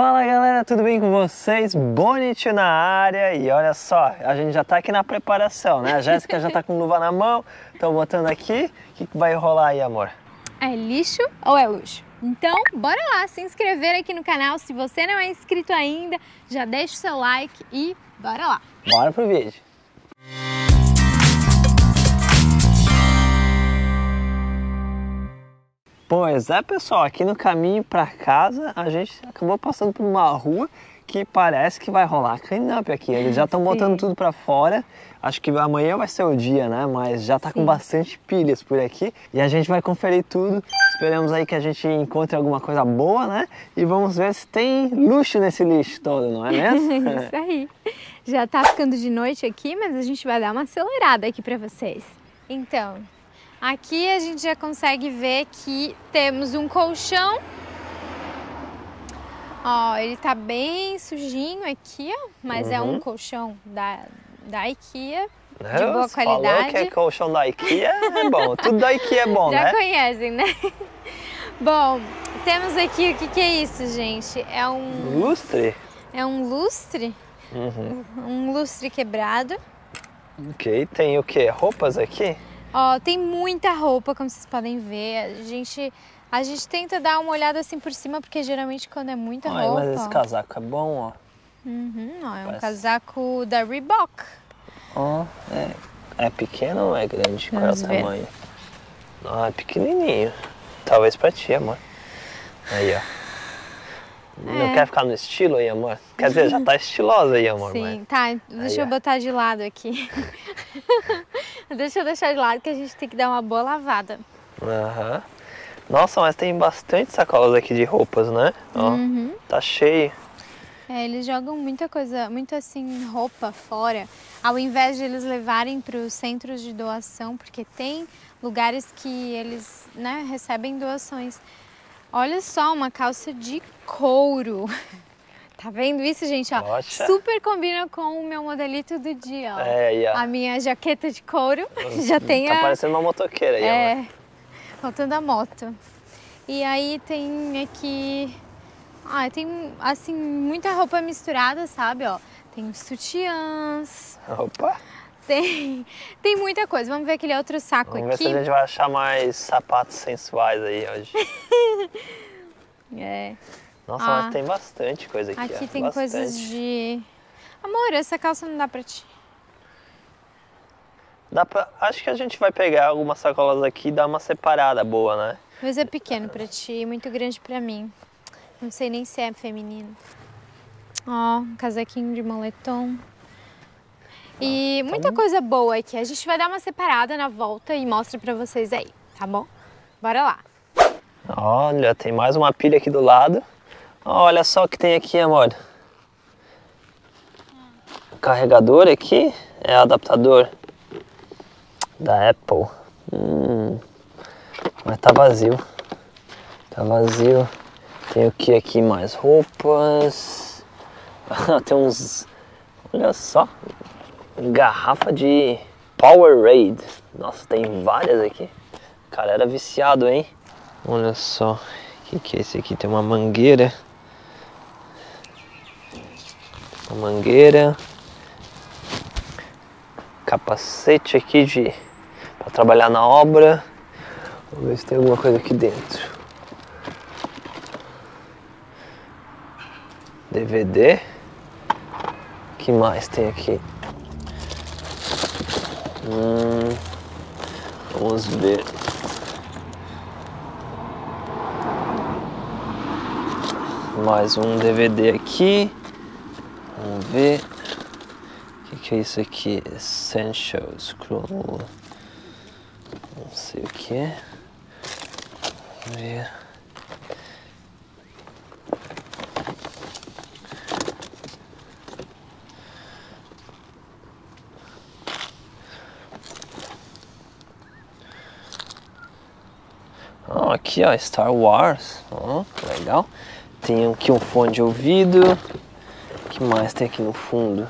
Fala galera, tudo bem com vocês? Bonito na área e olha só, a gente já tá aqui na preparação, né? A Jéssica já tá com luva na mão, tô botando aqui. O que, que vai rolar aí, amor? É lixo ou é luxo? Então, bora lá se inscrever aqui no canal. Se você não é inscrito ainda, já deixa o seu like e bora lá. Bora pro vídeo. Pois é, pessoal, aqui no caminho para casa a gente acabou passando por uma rua que parece que vai rolar clean-up aqui. Eles já estão botando tudo para fora. Acho que amanhã vai ser o dia, né? Mas já tá Sim. com bastante pilhas por aqui e a gente vai conferir tudo. Esperamos aí que a gente encontre alguma coisa boa, né? E vamos ver se tem luxo nesse lixo todo, não é mesmo? Isso aí. Já tá ficando de noite aqui, mas a gente vai dar uma acelerada aqui para vocês. Então, Aqui a gente já consegue ver que temos um colchão. Ó, ele tá bem sujinho aqui, ó, mas uhum. é um uhum. colchão da, da IKEA. De boa qualidade. Falou que é colchão da IKEA, é bom. Tudo da IKEA é bom, já né? Já conhecem, né? Bom, temos aqui, o que, que é isso, gente? É um... Lustre? É um lustre. Uhum. Um lustre quebrado. Ok, tem o que? Roupas aqui? Ó, tem muita roupa, como vocês podem ver. A gente, a gente tenta dar uma olhada assim por cima, porque geralmente quando é muita Olha, roupa... mas esse casaco é bom, ó. Uhum, ó, é Parece... um casaco da Reebok. Ó, é, é pequeno ou é grande? Vamos Qual é o ver. tamanho? Não, é pequenininho. Talvez pra ti, amor. Aí, ó. Não é. quer ficar no estilo aí, amor? Quer dizer, já tá estilosa aí, amor. Sim, mas... tá. Deixa aí, eu botar de lado aqui. deixa eu deixar de lado que a gente tem que dar uma boa lavada. Aham. Nossa, mas tem bastante sacolas aqui de roupas, né? Ó, uhum. tá cheio. É, eles jogam muita coisa, muito assim, roupa fora, ao invés de eles levarem para os centros de doação, porque tem lugares que eles né, recebem doações. Olha só, uma calça de couro. Tá vendo isso, gente? Ó, Nossa. super combina com o meu modelito do dia, ó. É, ó. A minha jaqueta de couro. Já tem tá a... parecendo uma motoqueira aí, É, faltando a moto. E aí tem aqui... Ah, tem, assim, muita roupa misturada, sabe, ó. Tem sutiãs. Opa! Tem, tem muita coisa. Vamos ver aquele outro saco Vamos aqui. Vamos ver se a gente vai achar mais sapatos sensuais aí hoje. é. Nossa, ah, mas tem bastante coisa aqui. Aqui ó. tem bastante. coisas de... Amor, essa calça não dá pra ti. Dá pra... Acho que a gente vai pegar algumas sacolas aqui e dar uma separada boa, né? Mas é pequeno pra ti e muito grande pra mim. Não sei nem se é feminino. Ó, um casaquinho de moletom. E tá muita coisa boa aqui. A gente vai dar uma separada na volta e mostra pra vocês aí, tá bom? Bora lá. Olha, tem mais uma pilha aqui do lado. Olha só o que tem aqui, amor. carregador aqui é adaptador da Apple. Hum, mas tá vazio. Tá vazio. Tem o que aqui mais? Roupas. tem uns... Olha só, garrafa de Powerade. Nossa, tem várias aqui. Cara, era viciado, hein? Olha só, o que, que é esse aqui? Tem uma mangueira. Uma mangueira. Capacete aqui de para trabalhar na obra. Vamos ver se tem alguma coisa aqui dentro. DVD. Que mais tem aqui? Hum, vamos ver. Mais um DVD aqui. Vamos ver. O que, que é isso aqui? Essentials. Não sei o que é. Vamos ver. Oh, aqui ó, Star Wars, legal. Tem aqui um fone de ouvido. Que mais tem aqui no fundo?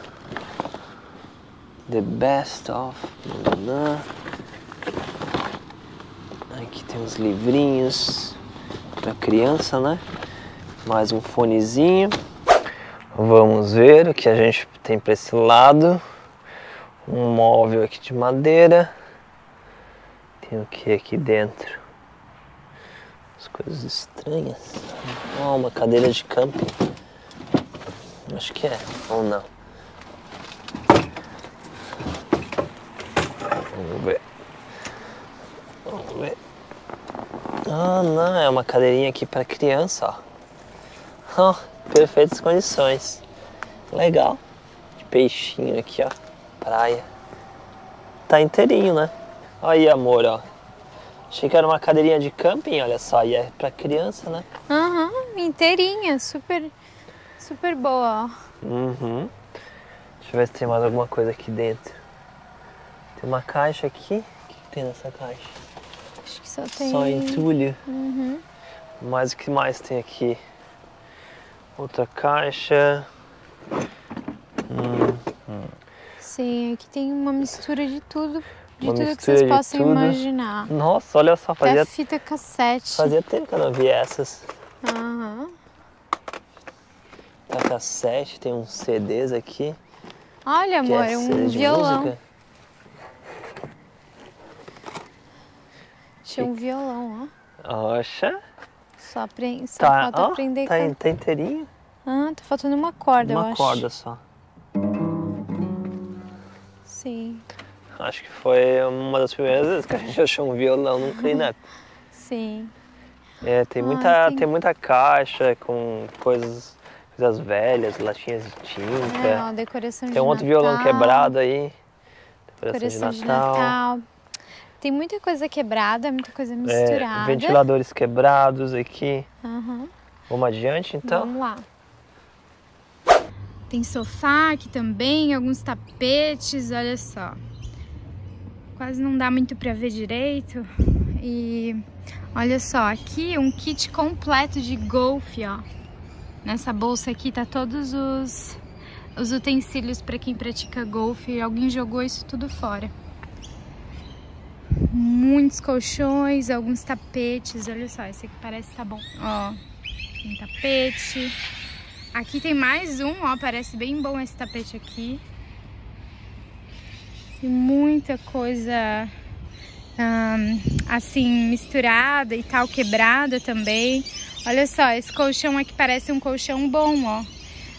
The best of. Aqui tem uns livrinhos para criança, né? Mais um fonezinho. Vamos ver o que a gente tem para esse lado. Um móvel aqui de madeira. Tem o que aqui dentro? As coisas estranhas. Oh, uma cadeira de camping. Acho que é, ou não. Vamos ver. Vamos ver. Ah, não, é uma cadeirinha aqui para criança, ó. Oh, perfeitas condições. Legal. De peixinho aqui, ó. Praia. Tá inteirinho, né? Aí, amor, ó. Achei que era uma cadeirinha de camping, olha só. E é pra criança, né? Aham, uhum, inteirinha. Super, super boa, ó. Uhum. Deixa eu ver se tem mais alguma coisa aqui dentro. Tem uma caixa aqui. O que, tem nessa caixa? Acho que só tem... Só entulho. Uhum. Mas o que mais tem aqui? Outra caixa. Hum. Sim, aqui tem uma mistura de tudo. De Uma tudo que vocês possam tudo. imaginar. Nossa, olha só, Até fazia, fita cassete. fazia tempo que eu não vi essas. Cassete, tem uns CDs aqui. Olha, que amor, é é um violão. música. Tinha um violão, Oxa, ó. Só, apre... Só tá, falta ó, aprender tá, in- tá inteirinho. Ah, tá faltando uma corda, eu Uma acho. corda só. Sim, Acho que foi uma das primeiras vezes que a gente achou um violão num cleanup. sim. É, tem Ah, muita, tem- tem muita caixa com coisas, coisas velhas, latinhas de tinta. É, ó, decoração de tem um outro violão Natal, quebrado aí. Decoração de Natal. Tem muita coisa quebrada, muita coisa É, misturada. ventiladores quebrados aqui. Aham. Vamos adiante então? Vamos lá. Tem sofá aqui também, alguns tapetes, olha só. Quase não dá muito pra ver direito. E olha só, aqui um kit completo de golfe, ó. Nessa bolsa aqui tá todos os, os utensílios para quem pratica golfe. Alguém jogou isso tudo fora. Muitos colchões, alguns tapetes. Olha só, esse aqui parece tá bom. Ó, tem tapete. Aqui tem mais um, ó, parece bem bom esse tapete aqui. Tem muita coisa assim, misturada e tal, quebrada também. Olha só, esse colchão aqui parece um colchão bom, ó.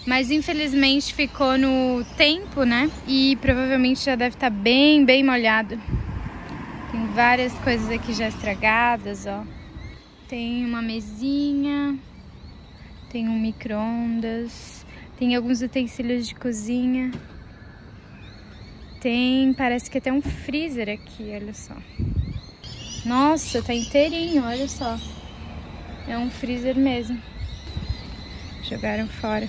Mas infelizmente ficou no tempo, né? E provavelmente já deve estar bem, bem molhado. Tem várias coisas aqui já estragadas, ó. Tem uma mesinha, tem um micro-ondas, tem alguns utensílios de cozinha. Tem, parece que até um freezer aqui, olha só. Nossa, tá inteirinho, olha só. É um freezer mesmo. Jogaram fora.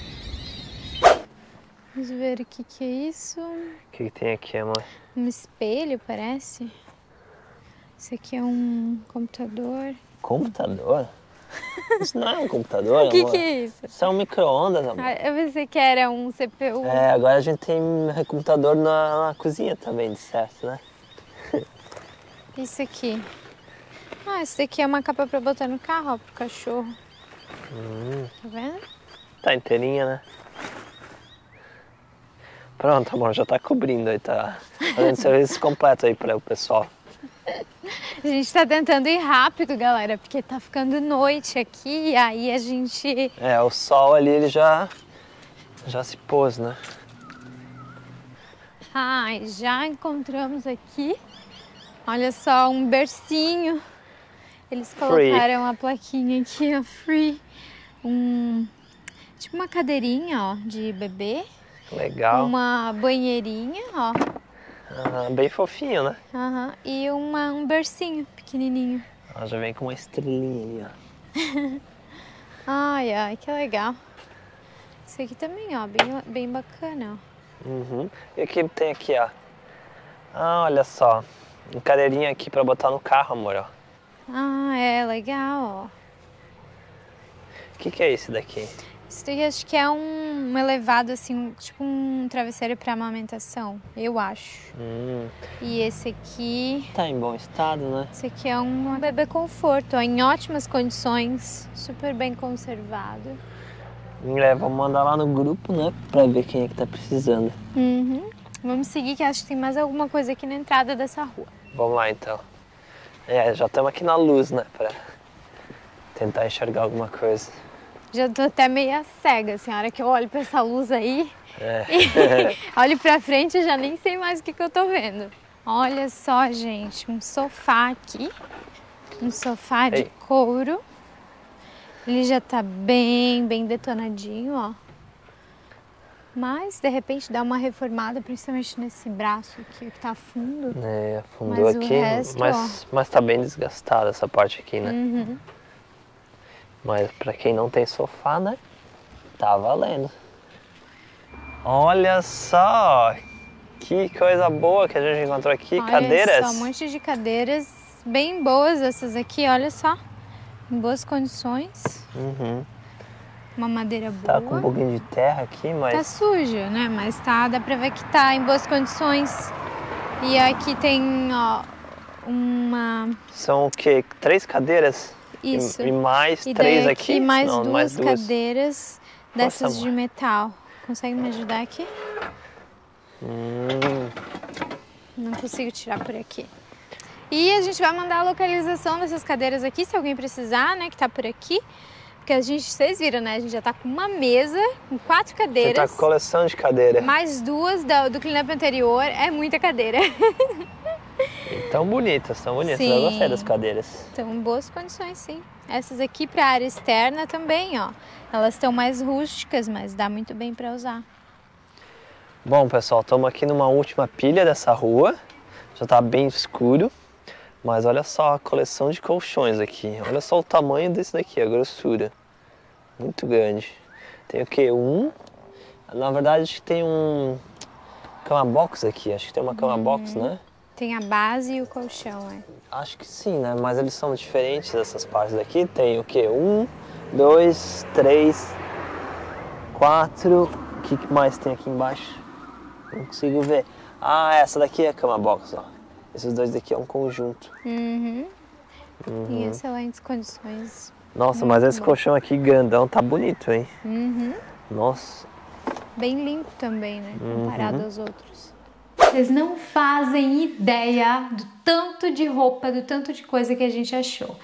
Vamos ver o que que é isso. O que, que tem aqui, amor? Um espelho, parece. Isso aqui é um computador. Computador? Isso não é um computador, O que que é isso? Isso é um micro-ondas, amor. Ah, eu pensei que era um CPU. É, agora a gente tem computador na, na cozinha também, de certo, né? Isso aqui. Ah, isso daqui é uma capa pra botar no carro, ó, pro cachorro. Hum, Tá vendo? tá inteirinha, né? Pronto, amor, já tá cobrindo aí, tá fazendo serviço completo aí para o pessoal. A gente tá tentando ir rápido, galera, porque tá ficando noite aqui e aí a gente. É, o sol ali, ele já, já se pôs, né? Ai, já encontramos aqui. Olha só, um bercinho. Eles colocaram a plaquinha aqui, ó, free. Um. Tipo uma cadeirinha, ó, de bebê. Legal. Uma banheirinha, ó. Ah, bem fofinho, né? Aham. E uma, um bercinho pequenininho. Ela já vem com uma estrelinha ali, ó. Ai, ai, que legal. Esse aqui também, ó, bem, bem bacana, ó. Uhum. E o que tem aqui, ó? Ah, olha só. Um cadeirinha aqui pra botar no carro, amor, ó. Ah, é legal, ó. O que, que é esse daqui? Isso daqui acho que é um, um elevado, assim, tipo um travesseiro para amamentação, eu acho. Hum, E esse aqui, tá em bom estado, né? esse aqui é um bebê conforto, ó, em ótimas condições, super bem conservado. É, vamos mandar lá no grupo, né? Pra ver quem é que tá precisando. Uhum. Vamos seguir que acho que tem mais alguma coisa aqui na entrada dessa rua. Vamos lá então. É, já estamos aqui na luz, né? Pra tentar enxergar alguma coisa. Já tô até meia cega, assim, a hora que eu olho pra essa luz aí, É. olho pra frente eu já nem sei mais o que, que eu tô vendo. Olha só, gente, um sofá aqui, um sofá de Ei. couro. Ele já tá bem, bem detonadinho, ó. Mas, de repente, dá uma reformada, principalmente nesse braço aqui, que tá fundo. É, afundou Mas aqui, resto, mas, mas tá bem desgastada essa parte aqui, né? Uhum. Mas pra quem não tem sofá, né? Tá valendo. Olha só! Que coisa boa que a gente encontrou aqui, Olha cadeiras. só, um monte de cadeiras bem boas essas aqui, olha só. Em boas condições, Uhum. Uma madeira boa. Tá com um pouquinho de terra aqui, mas Tá sujo, né? Mas tá, dá pra ver que tá em boas condições. E aqui tem, ó, uma. são o quê? Três cadeiras? E- Isso. E, mais E três aqui? mais Não, duas mais duas. cadeiras dessas de amor. metal. Consegue me ajudar aqui? Hum, Não consigo tirar por aqui. E a gente vai mandar a localização dessas cadeiras aqui, se alguém precisar, né, que tá por aqui. Porque a gente, vocês viram, né? A gente já tá com uma mesa, com quatro você tá cadeiras. com coleção de cadeira. Mais duas da- do cleanup anterior, é muita cadeira. Tão bonitas, tão bonitas. Sim. Eu gostei das cadeiras. Estão em boas condições, sim. Essas aqui para área externa também, ó. Elas estão mais rústicas, mas dá muito bem para usar. Bom, pessoal, estamos aqui numa última pilha dessa rua. Já tá bem escuro. Mas olha só a coleção de colchões aqui. Olha só o tamanho desse daqui, a grossura. Muito grande. Tem o que? Um. Na verdade, acho que tem um cama box aqui. Acho que tem uma cama box, né? Tem a base e o colchão, é. Acho que sim, né? Mas eles são diferentes dessas partes daqui. Tem o que? Um, dois, três, quatro. O que mais tem aqui embaixo? Não consigo ver. Ah, essa daqui é a cama box, ó. Esses dois daqui é um conjunto. Uhum. Em excelentes condições. Nossa, mas esse bom. colchão aqui grandão tá bonito, hein? Uhum. Nossa. Bem limpo também, né? Comparado aos outros. Vocês não fazem ideia do tanto de roupa, do tanto de coisa que a gente achou.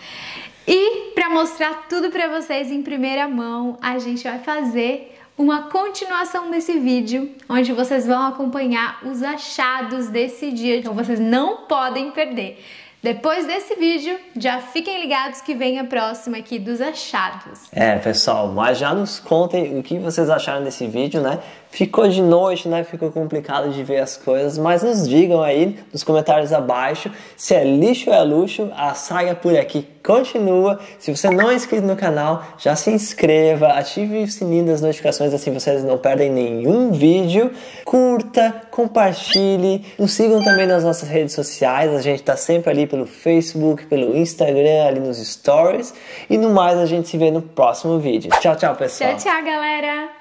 E para mostrar tudo para vocês em primeira mão, a gente vai fazer uma continuação desse vídeo, onde vocês vão acompanhar os achados desse dia. Então vocês não podem perder. Depois desse vídeo, já fiquem ligados que vem a próxima aqui dos achados. É, pessoal, mas já nos contem o que vocês acharam desse vídeo, né? Ficou de noite, né? Ficou complicado de ver as coisas, mas nos digam aí nos comentários abaixo se é lixo ou é luxo. A saga por aqui continua. Se você não é inscrito no canal, já se inscreva, ative o sininho das notificações, assim vocês não perdem nenhum vídeo. Curta, compartilhe, nos sigam também nas nossas redes sociais. A gente tá sempre ali pelo Facebook, pelo Instagram, ali nos stories. E no mais, a gente se vê no próximo vídeo. Tchau, tchau, pessoal. Tchau, tchau, galera!